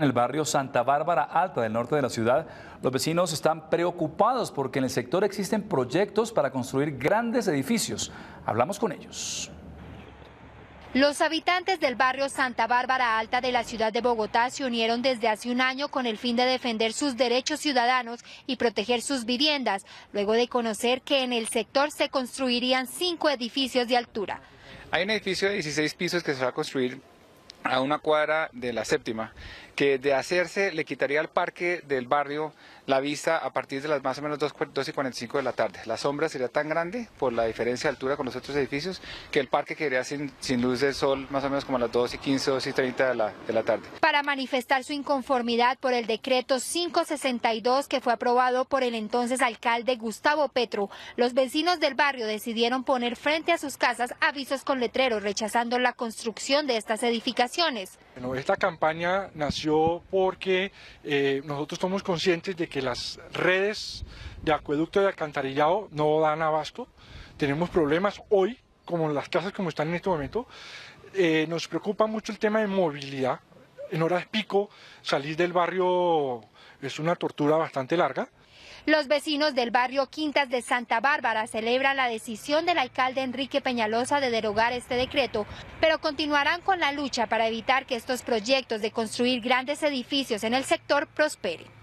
En el barrio Santa Bárbara Alta del norte de la ciudad, los vecinos están preocupados porque en el sector existen proyectos para construir grandes edificios. Hablamos con ellos. Los habitantes del barrio Santa Bárbara Alta de la ciudad de Bogotá se unieron desde hace un año con el fin de defender sus derechos ciudadanos y proteger sus viviendas, luego de conocer que en el sector se construirían cinco edificios de altura. Hay un edificio de 16 pisos que se va a construir a una cuadra de la séptima, que de hacerse le quitaría al parque del barrio la vista a partir de las más o menos 2, y 45 de la tarde. La sombra sería tan grande por la diferencia de altura con los otros edificios que el parque quedaría sin, sin luz del sol más o menos como a las 2 y 15, 2 y 30 de la, de la tarde. Para manifestar su inconformidad por el decreto 562 que fue aprobado por el entonces alcalde Gustavo Petro, los vecinos del barrio decidieron poner frente a sus casas avisos con letreros rechazando la construcción de estas edificaciones. Bueno, esta campaña nació porque eh, nosotros somos conscientes de que las redes de acueducto y alcantarillado no dan abasto. Tenemos problemas hoy, como las casas como están en este momento. Eh, nos preocupa mucho el tema de movilidad. En horas pico, salir del barrio es una tortura bastante larga. Los vecinos del barrio Quintas de Santa Bárbara celebran la decisión del alcalde Enrique Peñalosa de derogar este decreto, pero continuarán con la lucha para evitar que estos proyectos de construir grandes edificios en el sector prosperen.